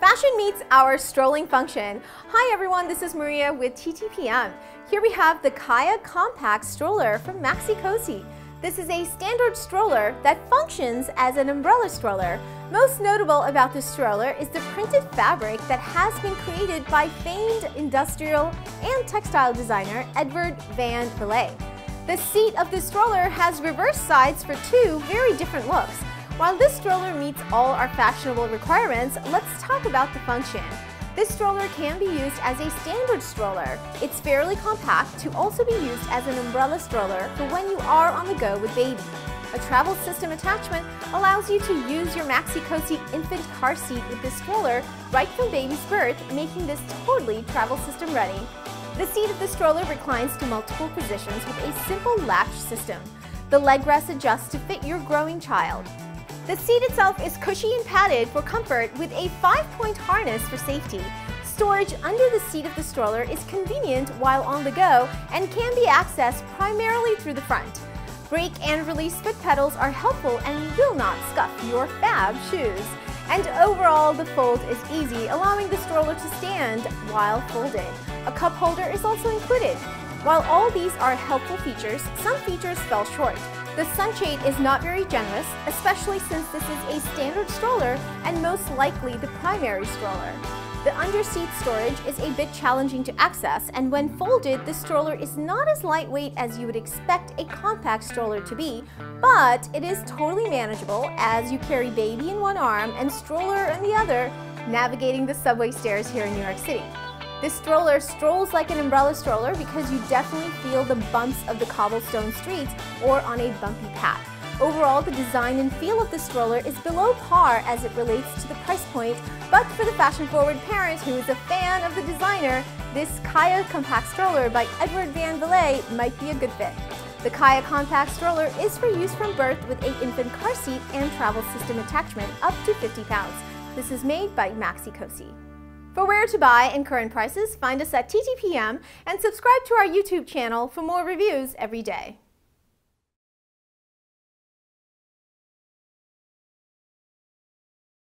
Fashion meets our strolling function. Hi everyone, this is Maria with TTPM. Here we have the Kaia Compact Stroller from Maxi Cosi. This is a standard stroller that functions as an umbrella stroller. Most notable about this stroller is the printed fabric that has been created by famed industrial and textile designer Edward Van. The seat of the stroller has reverse sides for two very different looks. While this stroller meets all our fashionable requirements, let's talk about the function. This stroller can be used as a standard stroller. It's fairly compact to also be used as an umbrella stroller for when you are on the go with baby. A travel system attachment allows you to use your Maxi Cosi infant car seat with this stroller right from baby's birth, making this totally travel system ready. The seat of the stroller reclines to multiple positions with a simple latch system. The leg rest adjusts to fit your growing child. The seat itself is cushy and padded for comfort with a 5-point harness for safety. Storage under the seat of the stroller is convenient while on the go and can be accessed primarily through the front. Brake and release foot pedals are helpful and will not scuff your fab shoes. And overall, the fold is easy, allowing the stroller to stand while folded. A cup holder is also included. While all these are helpful features, some features fell short. The sunshade is not very generous, especially since this is a standard stroller and most likely the primary stroller. The underseat storage is a bit challenging to access, and when folded, the stroller is not as lightweight as you would expect a compact stroller to be, but it is totally manageable as you carry baby in one arm and stroller in the other, navigating the subway stairs here in New York City. This stroller strolls like an umbrella stroller because you definitely feel the bumps of the cobblestone streets or on a bumpy path. Overall, the design and feel of the stroller is below par as it relates to the price point, but for the fashion-forward parent who is a fan of the designer, this Kaia Compact Stroller by Edward Van Vliet might be a good fit. The Kaia Compact Stroller is for use from birth with a infant car seat and travel system attachment up to 50 pounds. This is made by Maxi Cosi. For where to buy and current prices, find us at TTPM and subscribe to our YouTube channel for more reviews every day.